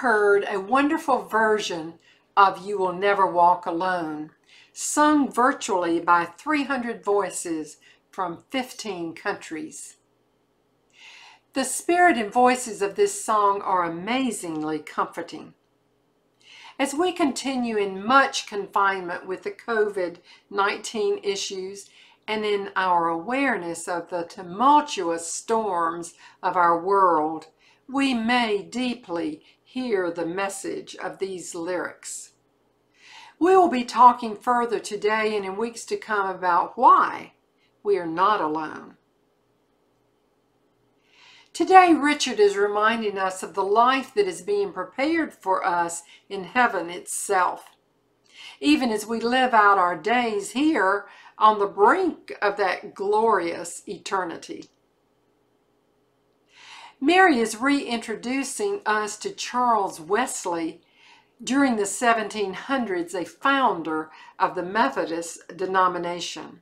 Heard a wonderful version of You Will Never Walk Alone, sung virtually by 300 voices from 15 countries. The spirit and voices of this song are amazingly comforting. As we continue in much confinement with the COVID-19 issues and in our awareness of the tumultuous storms of our world, we may deeply hear the message of these lyrics. We will be talking further today and in weeks to come about why we are not alone. Today, Richard is reminding us of the life that is being prepared for us in heaven itself. Even as we live out our days here, on the brink of that glorious eternity. Mary is reintroducing us to Charles Wesley, during the 1700s a founder of the Methodist denomination.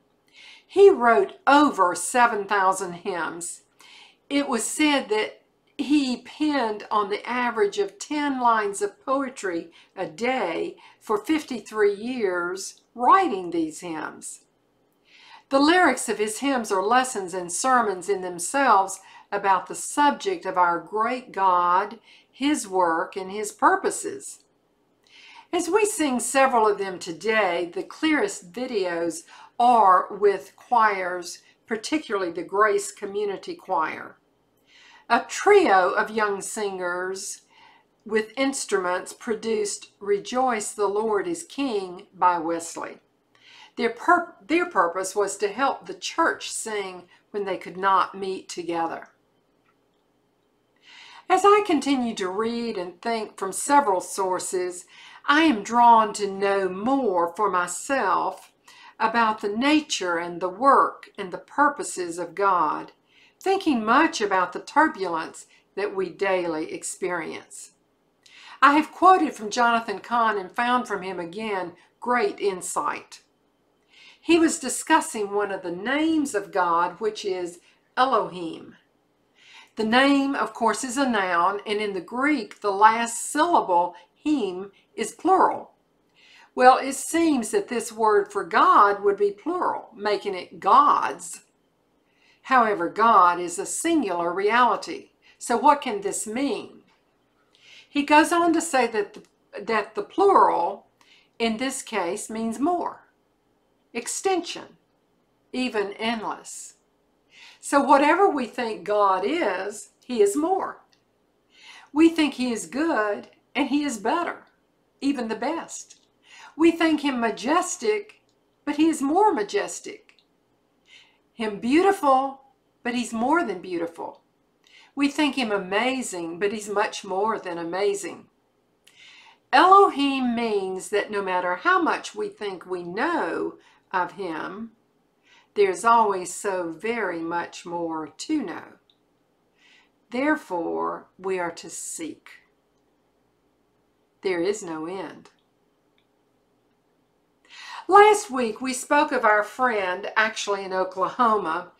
He wrote over 7,000 hymns. It was said that he penned on the average of 10 lines of poetry a day for 53 years writing these hymns. The lyrics of his hymns are lessons and sermons in themselves about the subject of our great God, his work, and his purposes. As we sing several of them today, the clearest videos are with choirs, particularly the Grace Community Choir. A trio of young singers with instruments produced Rejoice the Lord is King by Wesley. Their, pur their purpose was to help the church sing when they could not meet together. As I continue to read and think from several sources, I am drawn to know more for myself about the nature and the work and the purposes of God, thinking much about the turbulence that we daily experience. I have quoted from Jonathan Cahn and found from him again great insight. He was discussing one of the names of God, which is Elohim. The name, of course, is a noun, and in the Greek, the last syllable, him, is plural. Well, it seems that this word for God would be plural, making it gods. However, God is a singular reality. So what can this mean? He goes on to say that the, that the plural in this case means more, extension, even endless. So whatever we think God is, he is more. We think he is good and he is better, even the best. We think him majestic, but he is more majestic. Him beautiful, but he's more than beautiful. We think him amazing, but he's much more than amazing. Elohim means that no matter how much we think we know of him, there's always so very much more to know. Therefore, we are to seek. There is no end. Last week, we spoke of our friend, actually in Oklahoma,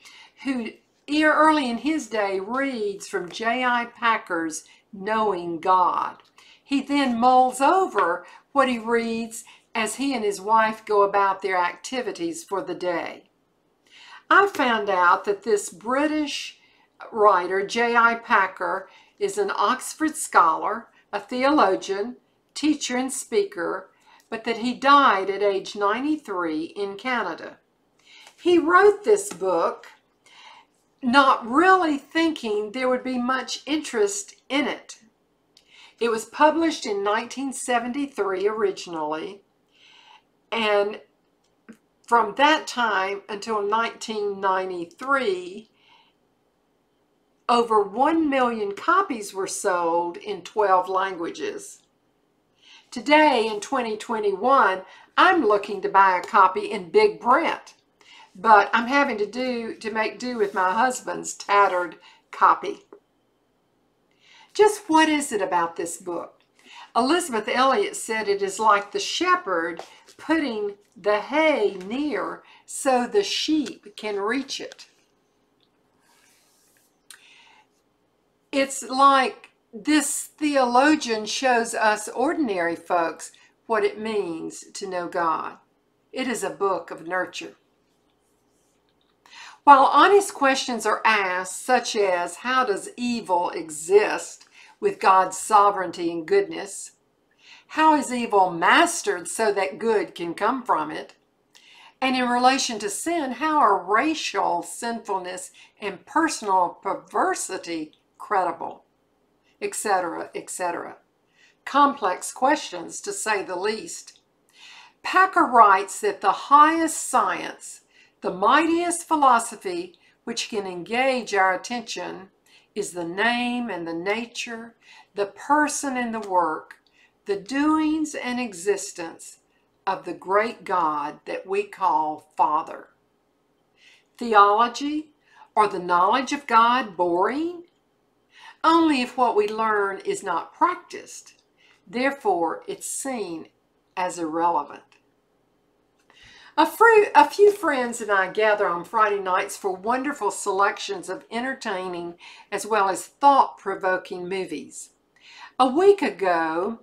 who early in his day reads from J.I. Packer's Knowing God. He then mulls over what he reads as he and his wife go about their activities for the day. I found out that this British writer, J.I. Packer, is an Oxford scholar, a theologian, teacher, and speaker, but that he died at age 93 in Canada. He wrote this book not really thinking there would be much interest in it. It was published in 1973 originally, and from that time until 1993, over 1 million copies were sold in 12 languages. Today, in 2021, I'm looking to buy a copy in big print, but I'm having to do to make do with my husband's tattered copy. Just what is it about this book? Elisabeth Elliot said it is like the shepherd putting the hay near so the sheep can reach it. It's like this theologian shows us ordinary folks what it means to know God. It is a book of nurture. While honest questions are asked, such as how does evil exist with God's sovereignty and goodness, how is evil mastered so that good can come from it, and in relation to sin, how are racial sinfulness and personal perversity credible, etc., etc. Complex questions, to say the least. Packer writes that the highest science the mightiest philosophy which can engage our attention is the name and the nature, the person and the work, the doings and existence of the great God that we call Father. Theology or the knowledge of God boring? Only if what we learn is not practiced. Therefore, it's seen as irrelevant. A, a few friends and I gather on Friday nights for wonderful selections of entertaining as well as thought-provoking movies. A week ago,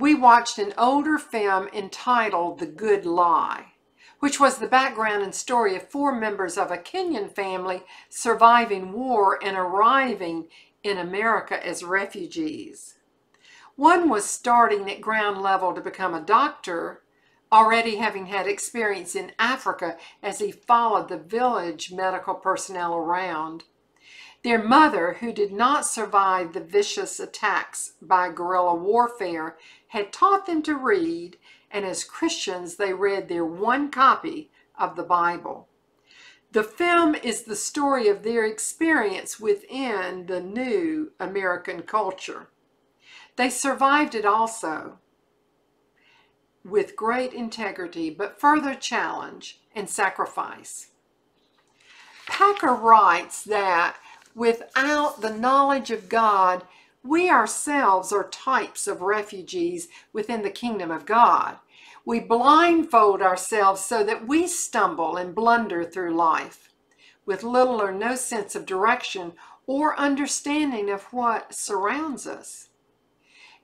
we watched an older film entitled The Good Lie, which was the background and story of four members of a Kenyan family surviving war and arriving in America as refugees. One was starting at ground level to become a doctor already having had experience in Africa as he followed the village medical personnel around. Their mother, who did not survive the vicious attacks by guerrilla warfare, had taught them to read, and as Christians they read their one copy of the Bible. The film is the story of their experience within the new American culture. They survived it also with great integrity, but further challenge and sacrifice. Packer writes that without the knowledge of God, we ourselves are types of refugees within the kingdom of God. We blindfold ourselves so that we stumble and blunder through life with little or no sense of direction or understanding of what surrounds us.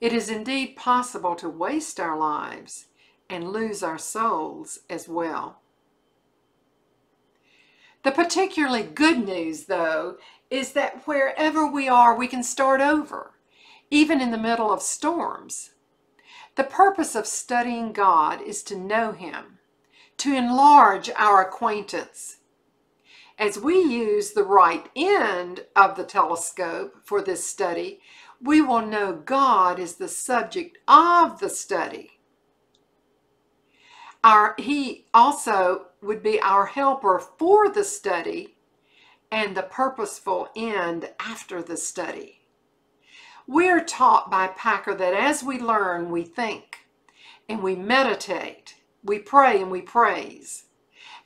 It is indeed possible to waste our lives and lose our souls as well. The particularly good news, though, is that wherever we are, we can start over, even in the middle of storms. The purpose of studying God is to know Him, to enlarge our acquaintance. As we use the right end of the telescope for this study, we will know God is the subject of the study. Our, he also would be our helper for the study and the purposeful end after the study. We're taught by Packer that as we learn, we think and we meditate, we pray and we praise.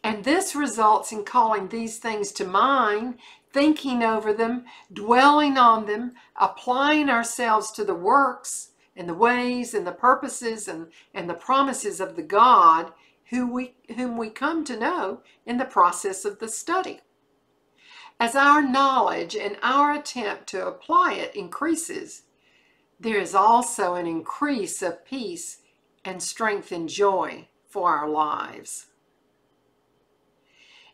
And this results in calling these things to mind thinking over them, dwelling on them, applying ourselves to the works and the ways and the purposes and, and the promises of the God who we, whom we come to know in the process of the study. As our knowledge and our attempt to apply it increases, there is also an increase of peace and strength and joy for our lives.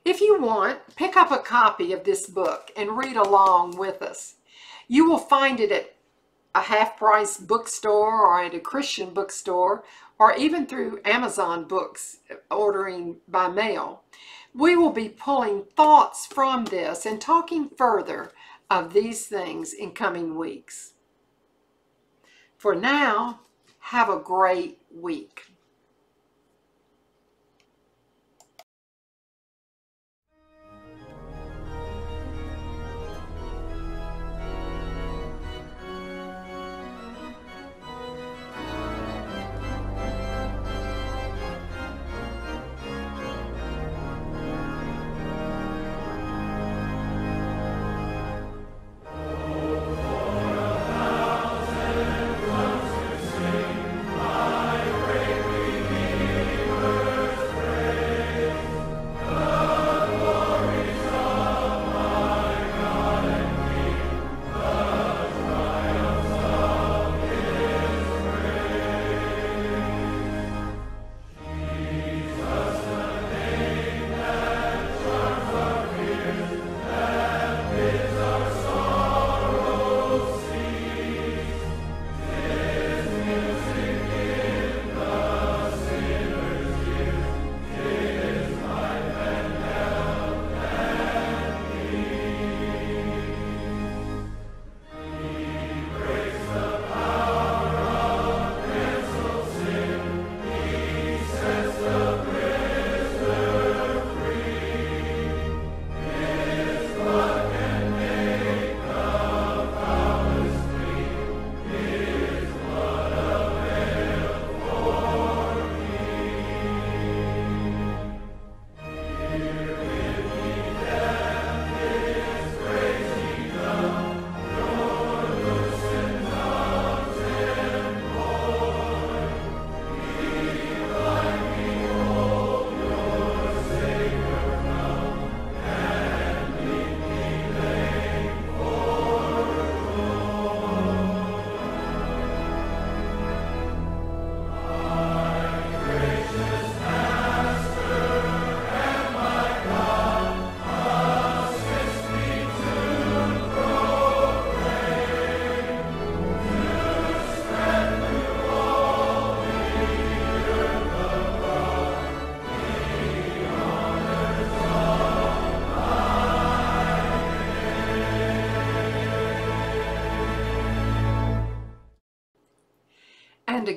If you want, pick up a copy of this book and read along with us. You will find it at a half-price bookstore or at a Christian bookstore or even through Amazon books ordering by mail. We will be pulling thoughts from this and talking further of these things in coming weeks. For now, have a great week.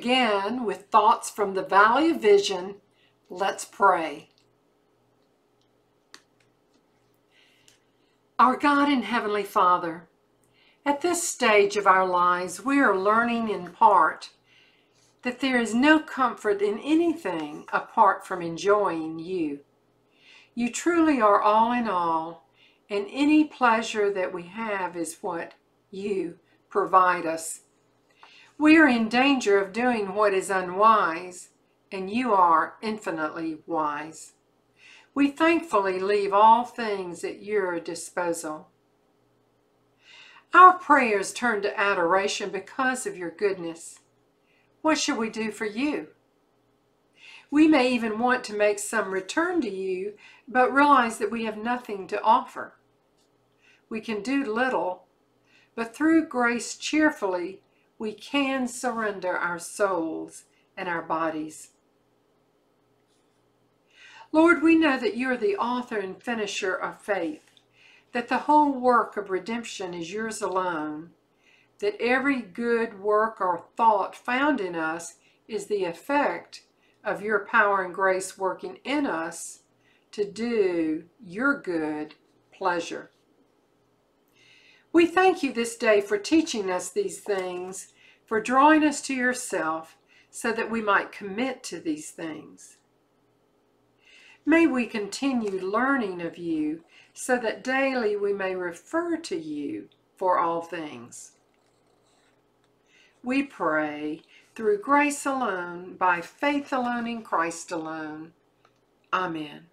Again, with thoughts from the Valley of Vision, let's pray. Our God and Heavenly Father, at this stage of our lives, we are learning in part that there is no comfort in anything apart from enjoying you. You truly are all in all, and any pleasure that we have is what you provide us. We are in danger of doing what is unwise, and you are infinitely wise. We thankfully leave all things at your disposal. Our prayers turn to adoration because of your goodness. What should we do for you? We may even want to make some return to you, but realize that we have nothing to offer. We can do little, but through grace cheerfully, we can surrender our souls and our bodies. Lord, we know that you are the author and finisher of faith, that the whole work of redemption is yours alone, that every good work or thought found in us is the effect of your power and grace working in us to do your good pleasure. We thank you this day for teaching us these things, for drawing us to yourself so that we might commit to these things. May we continue learning of you so that daily we may refer to you for all things. We pray through grace alone, by faith alone, in Christ alone. Amen.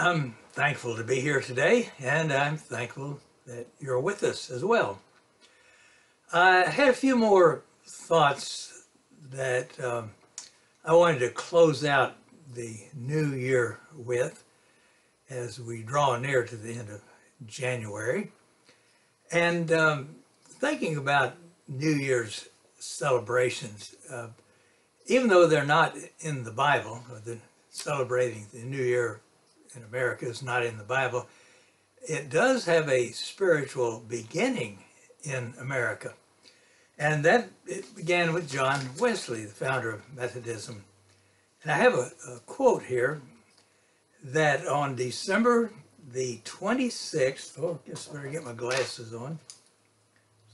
I'm thankful to be here today, and I'm thankful that you're with us as well. I had a few more thoughts that um, I wanted to close out the new year with as we draw near to the end of January. And um, thinking about New Year's celebrations, uh, even though they're not in the Bible, the celebrating the New Year in America is not in the Bible, it does have a spiritual beginning in America. And that it began with John Wesley, the founder of Methodism. And I have a, a quote here that on December the 26th, oh, I guess I better get my glasses on.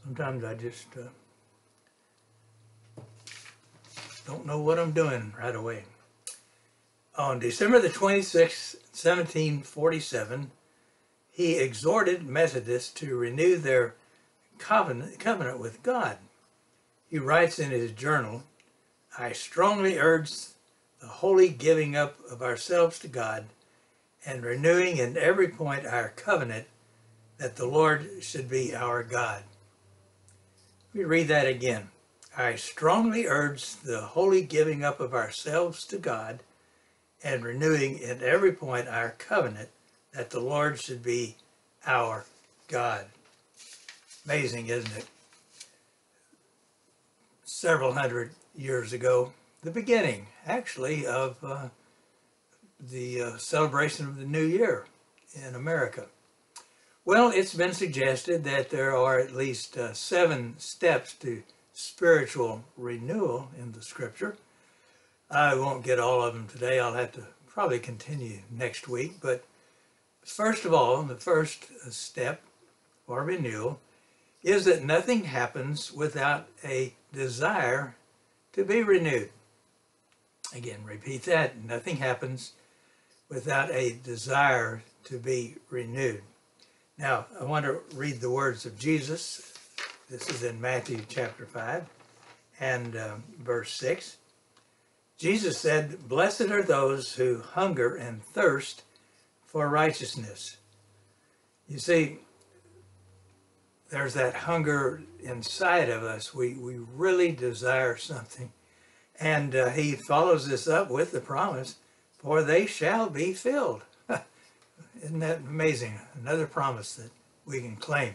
Sometimes I just uh, don't know what I'm doing right away. On December the 26th, 1747, he exhorted Methodists to renew their covenant, covenant with God. He writes in his journal, I strongly urge the holy giving up of ourselves to God and renewing in every point our covenant that the Lord should be our God. Me read that again. I strongly urge the holy giving up of ourselves to God and renewing in every point our covenant that the Lord should be our God. Amazing, isn't it? Several hundred years ago, the beginning, actually, of uh, the uh, celebration of the new year in America. Well, it's been suggested that there are at least uh, seven steps to spiritual renewal in the scripture. I won't get all of them today. I'll have to probably continue next week. But first of all, the first step for renewal is that nothing happens without a desire to be renewed. Again, repeat that. Nothing happens without a desire to be renewed. Now, I want to read the words of Jesus. This is in Matthew chapter 5 and uh, verse 6. Jesus said, Blessed are those who hunger and thirst for righteousness. You see, there's that hunger inside of us. We, we really desire something. And uh, he follows this up with the promise for they shall be filled. Isn't that amazing? Another promise that we can claim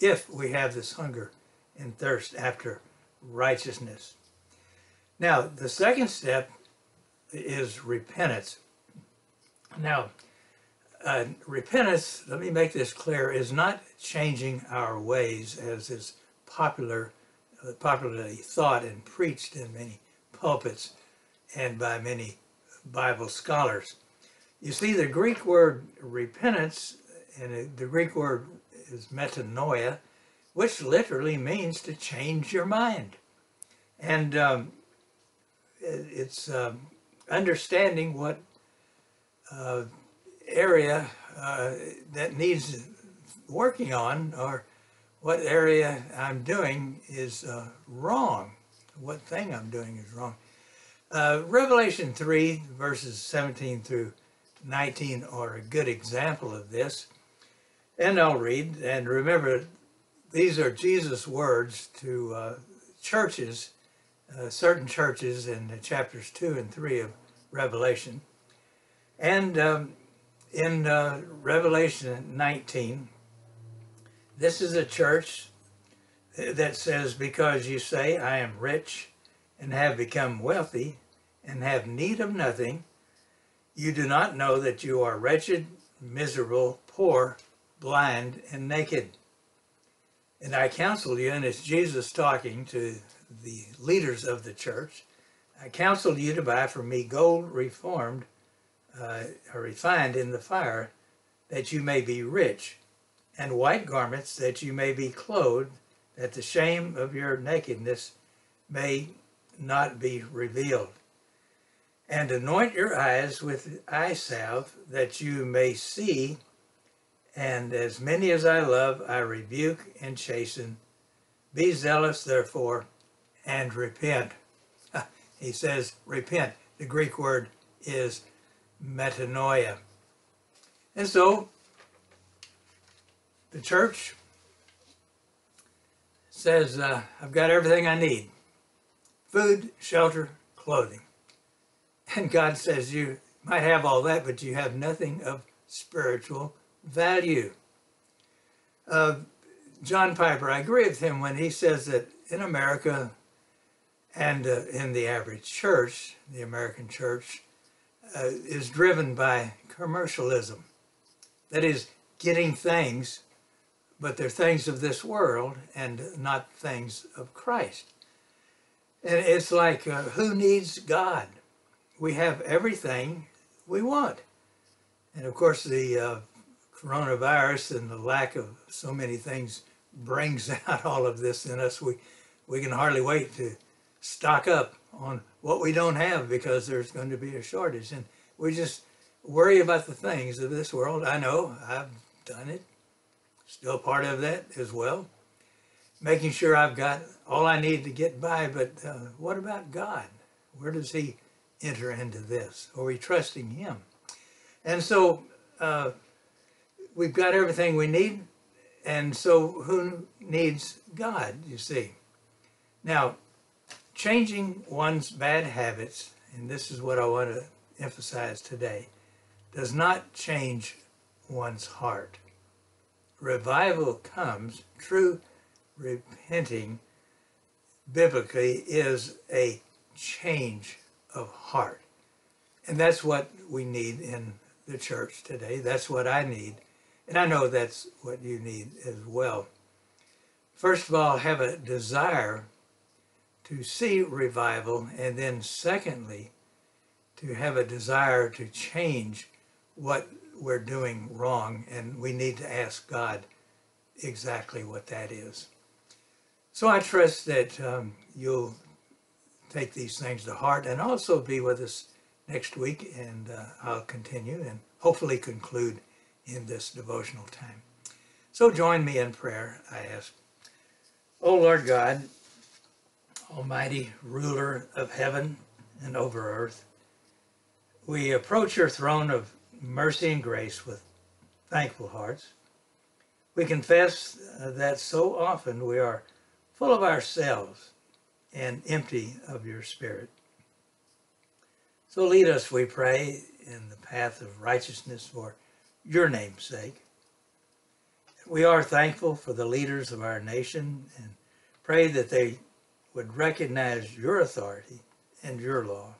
if we have this hunger and thirst after righteousness. Now, the second step is repentance. Now, uh, repentance, let me make this clear, is not changing our ways as is popular, uh, popularly thought and preached in many pulpits and by many Bible scholars. You see, the Greek word repentance, and the Greek word is metanoia, which literally means to change your mind. And um, it's um, understanding what uh, area uh, that needs working on or what area I'm doing is uh, wrong. What thing I'm doing is wrong. Uh, Revelation 3, verses 17 through 19 are a good example of this. And I'll read, and remember, these are Jesus' words to uh, churches, uh, certain churches in chapters 2 and 3 of Revelation. And um, in uh, Revelation 19, this is a church that says, Because you say, I am rich and have become wealthy, and have need of nothing, you do not know that you are wretched, miserable, poor, blind, and naked. And I counsel you, and it's Jesus talking to the leaders of the church, I counsel you to buy for me gold reformed, uh, or refined in the fire, that you may be rich, and white garments that you may be clothed, that the shame of your nakedness may not be revealed and anoint your eyes with eye salve that you may see. And as many as I love, I rebuke and chasten. Be zealous, therefore, and repent. he says, repent. The Greek word is metanoia. And so the church says, uh, I've got everything I need food, shelter, clothing. And God says, You might have all that, but you have nothing of spiritual value. Uh, John Piper, I agree with him when he says that in America and uh, in the average church, the American church, uh, is driven by commercialism. That is, getting things, but they're things of this world and not things of Christ. And it's like, uh, who needs God? We have everything we want. And of course, the uh, coronavirus and the lack of so many things brings out all of this in us. We, we can hardly wait to stock up on what we don't have because there's going to be a shortage. And we just worry about the things of this world. I know I've done it, still part of that as well. Making sure I've got all I need to get by, but uh, what about God? Where does He enter into this? Are we trusting Him? And so uh, we've got everything we need, and so who needs God, you see? Now, changing one's bad habits, and this is what I want to emphasize today, does not change one's heart. Revival comes, true repenting biblically is a change of heart. And that's what we need in the church today. That's what I need. And I know that's what you need as well. First of all, have a desire to see revival. And then secondly, to have a desire to change what we're doing wrong. And we need to ask God exactly what that is. So I trust that um, you'll take these things to heart and also be with us next week and uh, I'll continue and hopefully conclude in this devotional time. So join me in prayer, I ask. O Lord God, Almighty ruler of heaven and over earth, we approach your throne of mercy and grace with thankful hearts. We confess uh, that so often we are full of ourselves and empty of your spirit. So lead us, we pray, in the path of righteousness for your name's sake. We are thankful for the leaders of our nation and pray that they would recognize your authority and your law.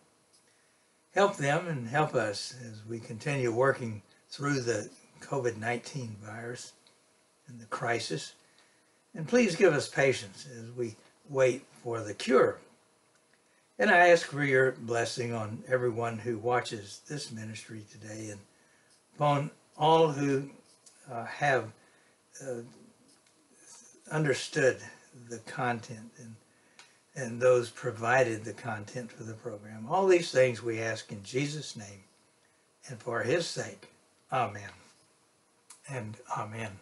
Help them and help us as we continue working through the COVID-19 virus and the crisis. And please give us patience as we wait for the cure and I ask for your blessing on everyone who watches this ministry today and upon all who uh, have uh, understood the content and and those provided the content for the program. All these things we ask in Jesus' name and for his sake. Amen and amen.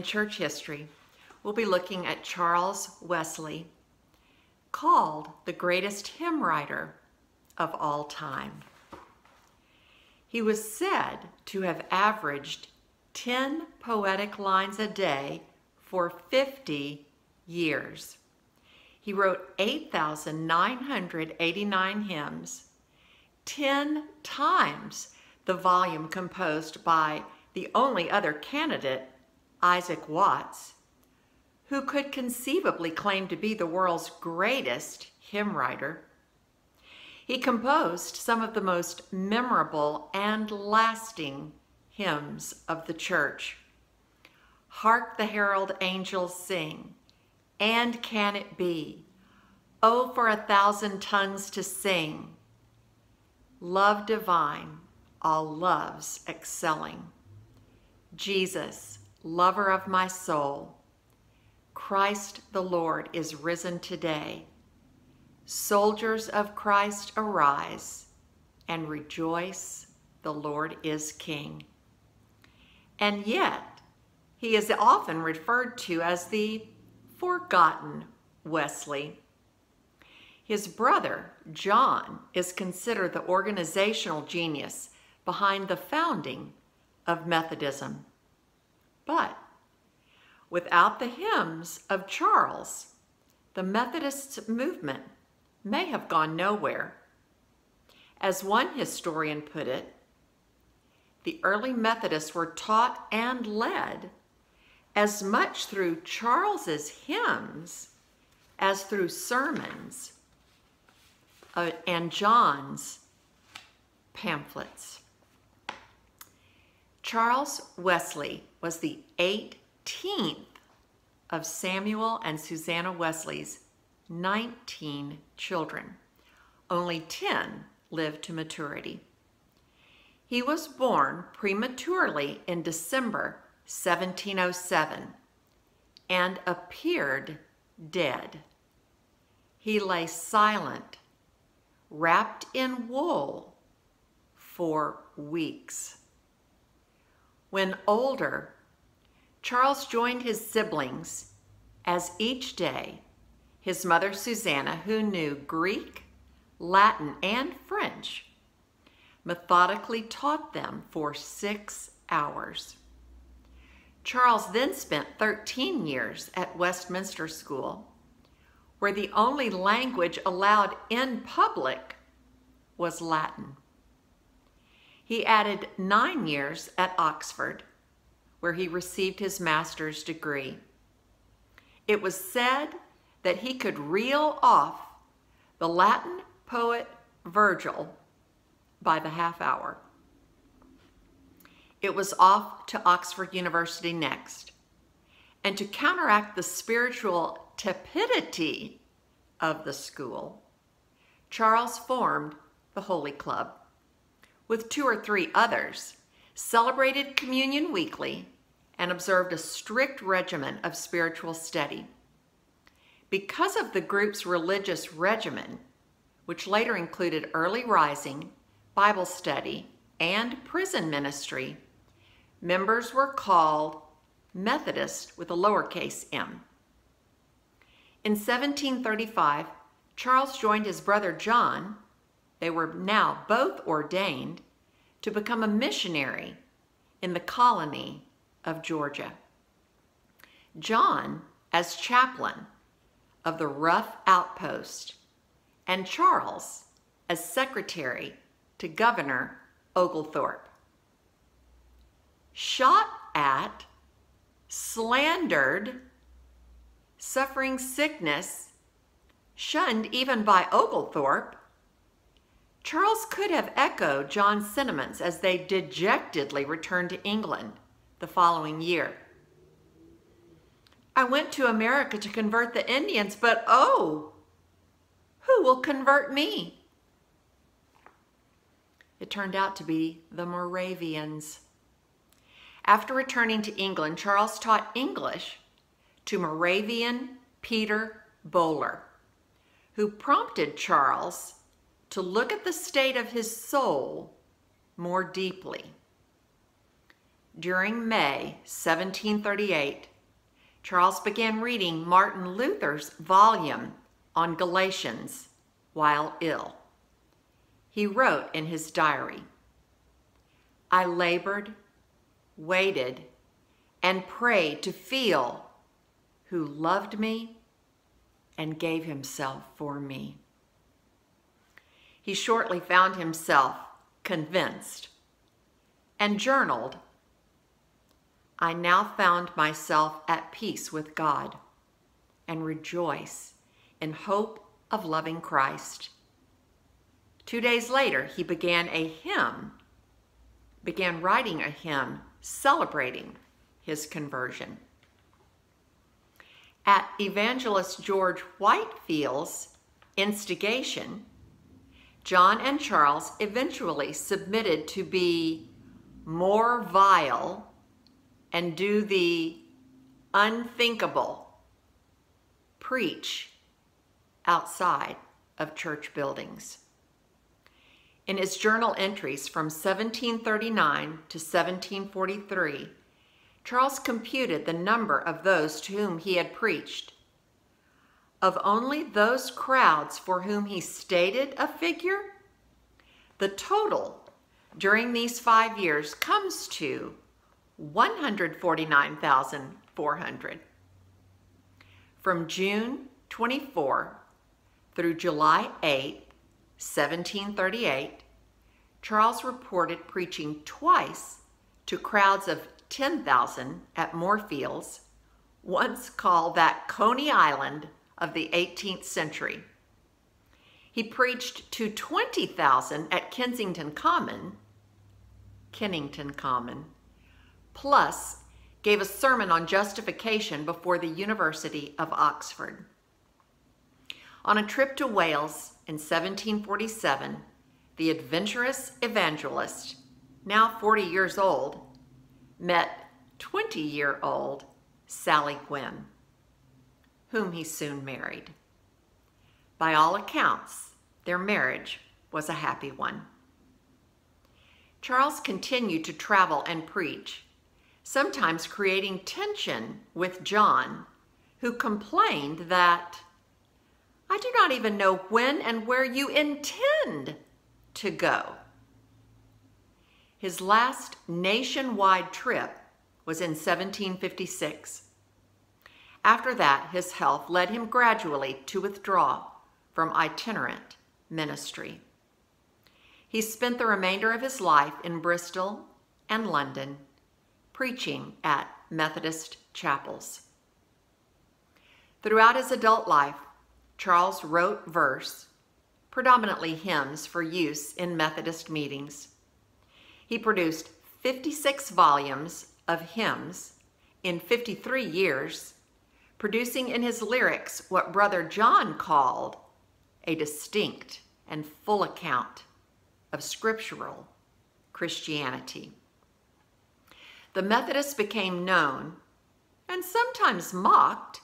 In church history, we'll be looking at Charles Wesley, called the greatest hymn writer of all time. He was said to have averaged 10 poetic lines a day for 50 years. He wrote 8,989 hymns, 10 times the volume composed by the only other candidate, Isaac Watts, who could conceivably claim to be the world's greatest hymn writer. He composed some of the most memorable and lasting hymns of the church. Hark the herald angels sing, and can it be? Oh, for a thousand tongues to sing. Love divine, all loves excelling. Jesus, lover of my soul, Christ the Lord is risen today. Soldiers of Christ, arise and rejoice, the Lord is King. And yet, he is often referred to as the forgotten Wesley. His brother, John, is considered the organizational genius behind the founding of Methodism. But without the hymns of Charles, the Methodist movement may have gone nowhere. As one historian put it, the early Methodists were taught and led as much through Charles's hymns as through sermons uh, and John's pamphlets. Charles Wesley was the 18th of Samuel and Susanna Wesley's 19 children. Only 10 lived to maturity. He was born prematurely in December 1707 and appeared dead. He lay silent, wrapped in wool, for weeks. When older, Charles joined his siblings as each day his mother Susanna, who knew Greek, Latin, and French, methodically taught them for six hours. Charles then spent 13 years at Westminster School, where the only language allowed in public was Latin. He added nine years at Oxford, where he received his master's degree. It was said that he could reel off the Latin poet Virgil by the half hour. It was off to Oxford University next. And to counteract the spiritual tepidity of the school, Charles formed the Holy Club with two or three others, celebrated communion weekly, and observed a strict regimen of spiritual study. Because of the group's religious regimen, which later included early rising, Bible study, and prison ministry, members were called Methodist with a lowercase m. In 1735, Charles joined his brother John they were now both ordained to become a missionary in the colony of Georgia. John as chaplain of the rough outpost, and Charles as secretary to Governor Oglethorpe. shot at, slandered, suffering sickness, shunned even by Oglethorpe, Charles could have echoed John's sentiments as they dejectedly returned to England the following year. I went to America to convert the Indians, but oh, who will convert me? It turned out to be the Moravians. After returning to England, Charles taught English to Moravian Peter Böhler, who prompted Charles to look at the state of his soul more deeply. During May 1738, Charles began reading Martin Luther's volume on Galatians while ill. He wrote in his diary, I labored, waited, and prayed to feel who loved me and gave himself for me. He shortly found himself convinced and journaled I now found myself at peace with God and rejoice in hope of loving Christ. Two days later, he began a hymn, began writing a hymn celebrating his conversion. At evangelist George Whitefield's instigation, John and Charles eventually submitted to be more vile and do the unthinkable, preach outside of church buildings. In his journal entries from 1739 to 1743, Charles computed the number of those to whom he had preached. Of only those crowds for whom he stated a figure, the total during these five years comes to 149,400. From June 24 through July 8, 1738, Charles reported preaching twice to crowds of 10,000 at Moorfields, once called that Coney Island of the 18th century. He preached to 20,000 at Kensington Common, Kennington Common, plus gave a sermon on justification before the University of Oxford. On a trip to Wales in 1747, the adventurous evangelist, now 40 years old, met 20 year old Sally Gwynn, whom he soon married. By all accounts, their marriage was a happy one. Charles continued to travel and preach sometimes creating tension with John, who complained that, I do not even know when and where you intend to go. His last nationwide trip was in 1756. After that, his health led him gradually to withdraw from itinerant ministry. He spent the remainder of his life in Bristol and London preaching at Methodist chapels. Throughout his adult life, Charles wrote verse, predominantly hymns for use in Methodist meetings. He produced 56 volumes of hymns in 53 years, producing in his lyrics what Brother John called a distinct and full account of scriptural Christianity the Methodists became known and sometimes mocked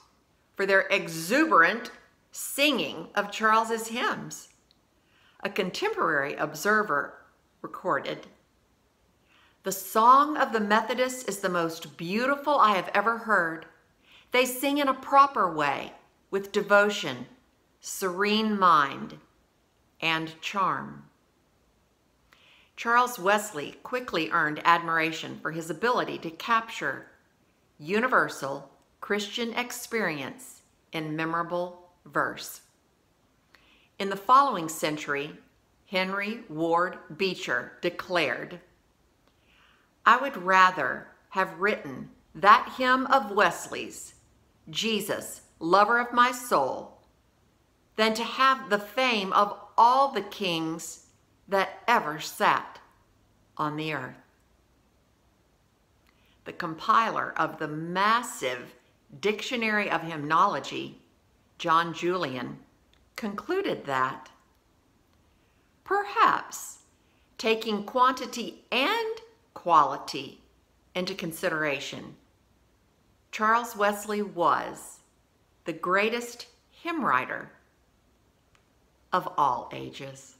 for their exuberant singing of Charles's hymns. A contemporary observer recorded, The song of the Methodists is the most beautiful I have ever heard. They sing in a proper way with devotion, serene mind, and charm. Charles Wesley quickly earned admiration for his ability to capture universal Christian experience in memorable verse. In the following century, Henry Ward Beecher declared, I would rather have written that hymn of Wesley's Jesus, lover of my soul, than to have the fame of all the kings that ever sat on the earth. The compiler of the massive Dictionary of Hymnology, John Julian, concluded that perhaps taking quantity and quality into consideration Charles Wesley was the greatest hymn writer of all ages.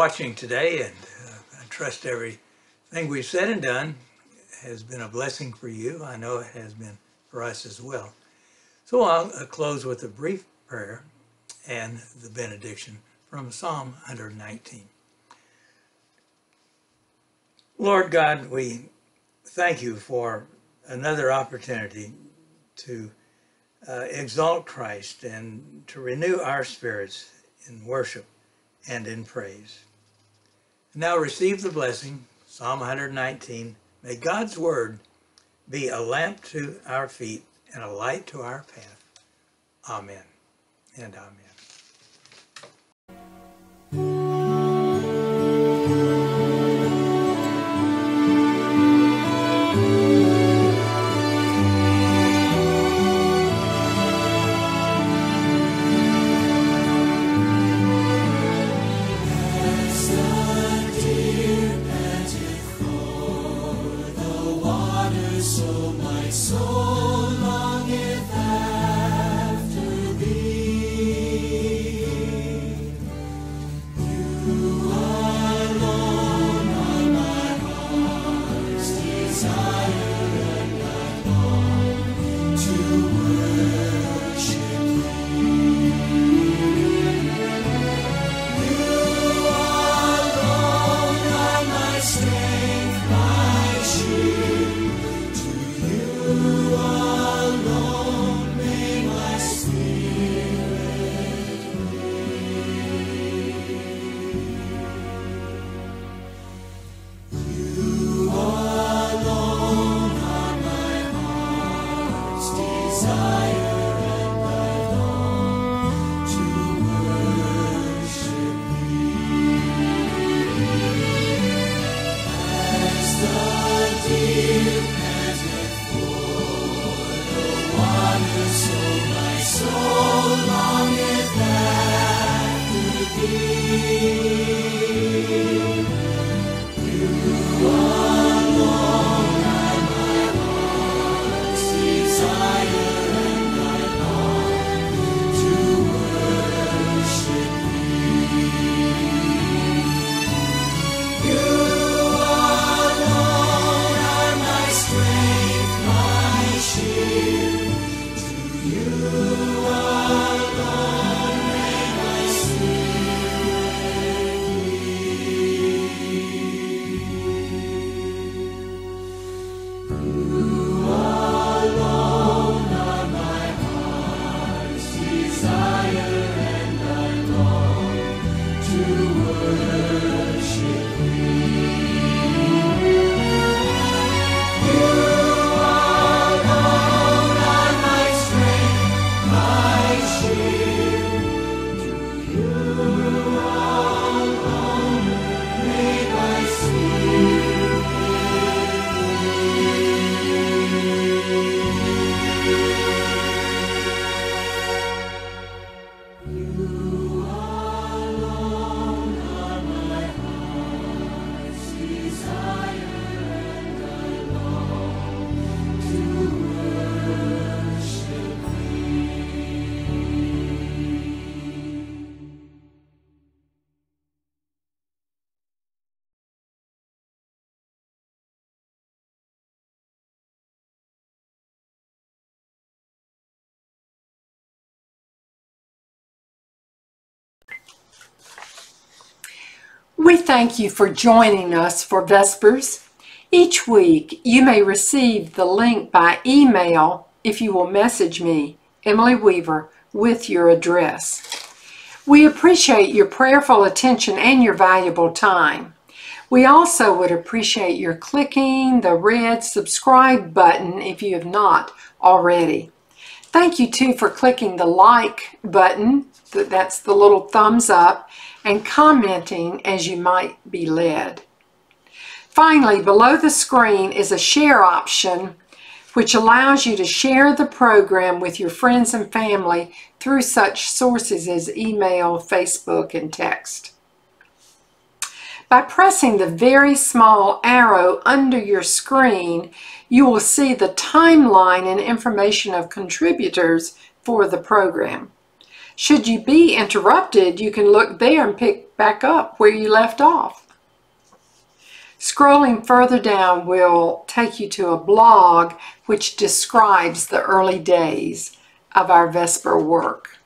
Watching today, and uh, I trust everything we've said and done has been a blessing for you. I know it has been for us as well. So I'll uh, close with a brief prayer and the benediction from Psalm 119. Lord God, we thank you for another opportunity to uh, exalt Christ and to renew our spirits in worship and in praise. Now receive the blessing, Psalm 119. May God's word be a lamp to our feet and a light to our path. Amen and amen. We thank you for joining us for Vespers. Each week, you may receive the link by email if you will message me, Emily Weaver, with your address. We appreciate your prayerful attention and your valuable time. We also would appreciate your clicking the red subscribe button if you have not already. Thank you too for clicking the like button, that's the little thumbs up, and commenting as you might be led. Finally, below the screen is a share option which allows you to share the program with your friends and family through such sources as email, Facebook, and text. By pressing the very small arrow under your screen, you will see the timeline and information of contributors for the program. Should you be interrupted, you can look there and pick back up where you left off. Scrolling further down will take you to a blog which describes the early days of our Vesper work.